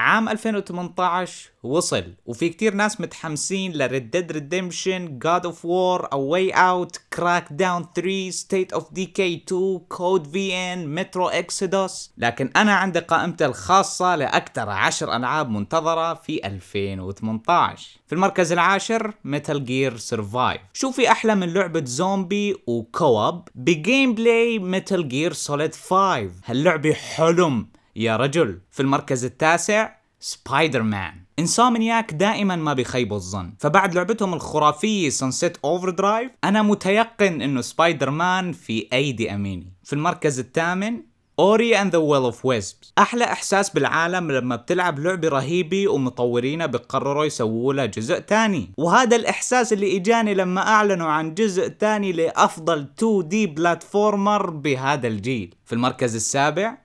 عام 2018 وصل. وفي كتير ناس متحمسين ل Red Dead Redemption, God of War, A Way Out, Crackdown 3, State of Decay 2, Code Vein, Metro Exodus. لكن أنا عندي قائمتي الخاصة لأكثر عشر ألعاب منتظرة في 2018 في المركز العاشر Metal Gear Survive شو في أحلى من لعبة زومبي و co-op ب gameplay Metal Gear Solid 5 هاللعبة حلم. يا رجل في المركز التاسع Spider-Man Insomniac دائما ما بيخيبوا الظن. فبعد لعبتهم الخرافية Sunset Overdrive أنا متيقن إنه سبايدر مان في أيدي أمينة. في المركز الثامن Ori and the Will of Wisps أحلى إحساس بالعالم لما بتلعب لعبة رهيبة ومطورينها بيقرروا يسووا لها جزء تاني وهذا الإحساس اللي إجاني لما أعلنوا عن جزء تاني لأفضل 2D platformer بهذا الجيل. في المركز السابع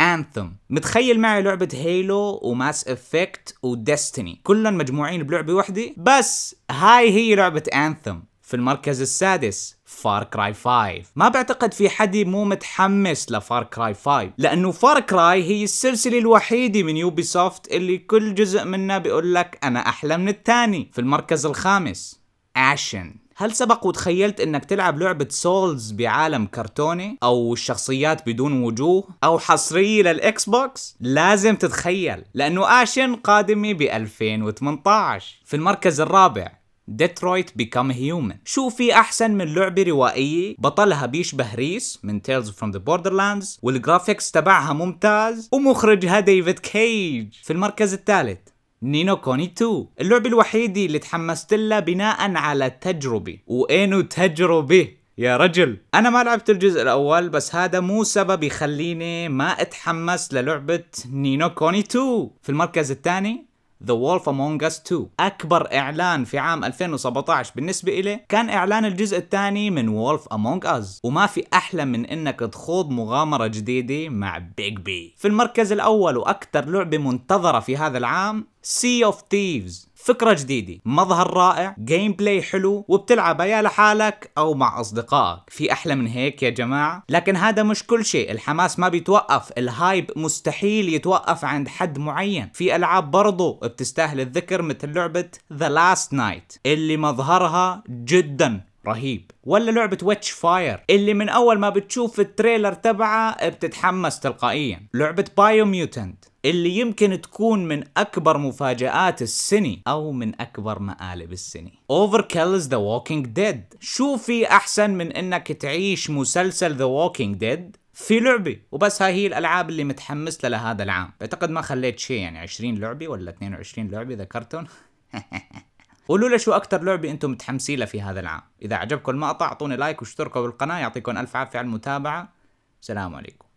Anthem متخيل معي لعبة Halo و Mass Effect و Destiny كلهم مجموعين بلعبة واحدة بس هاي هي لعبة Anthem في المركز السادس Far Cry 5 ما بعتقد في حد مو متحمس ل Far Cry 5 لأنه Far Cry هي السلسلة الوحيدة من Ubisoft اللي كل جزء منها بيقول لك أنا أحلى من الثاني. في المركز الخامس Ashen هل سبق وتخيلت إنك تلعب لعبة Souls بعالم كرتوني أو الشخصيات بدون وجوه أو حصرية لل Xbox لازم تتخيل لأنه Ashen قادمة ب 2018 في المركز الرابع Detroit Become Human شو في أحسن من لعبة روائية؟ بطلها بيشبه Rhys من Tales from the Borderlands وال graphics تبعها ممتاز ومخرجها David Cage في المركز الثالث Ni no Kuni 2 اللعبة الوحيدة اللي تحمست لها بناء على تجربة. وإنه تجربة؟ يا رجل. أنا ما لعبت الجزء الأول بس هذا مو سبب يخليني ما أتحمس للعبة Ni no Kuni 2 في المركز الثاني The Wolf Among Us 2 أكبر إعلان في عام 2017 بالنسبة إلي. كان إعلان الجزء الثاني من Wolf Among Us. وما في أحلى من إنك تخوض مغامرة جديدة مع Bigby في المركز الأول وأكثر لعبة منتظرة في هذا العام Sea of Thieves. فكرة جديدة. مظهر رائع gameplay حلو وبتلعبها يا لحالك أو مع أصدقائك. في أحلى من هيك يا جماعة؟ لكن هذا مش كل شيء. الحماس ما بيتوقف. ال hype مستحيل يتوقف عند حد معين. في ألعاب برضو بتستاهل الذكر مثل لعبة The Last Night اللي مظهرها جدا رهيب. ولا لعبة Witchfire اللي من أول ما بتشوف ال trailer تبعها بتتحمس تلقائيا. لعبة Biomutant اللي يمكن تكون من أكبر مفاجآت السنة أو من أكبر مقالب السنة Overkill's The Walking Dead. شو في أحسن من إنك تعيش مسلسل The Walking Dead في لعبة وبس هاي هي الألعاب اللي متحمس لها لهذا العام. بعتقد ما خليت شيء يعني 20 لعبة ولا 22 لعبة ذكرتهم؟ قولوا لي شو أكثر لعبة أنتم متحمسين لها في هذا العام. إذا عجبكم المقطع أعطوني لايك واشتركوا بالقناة يعطيكم ألف عافية على المتابعة. سلام عليكم.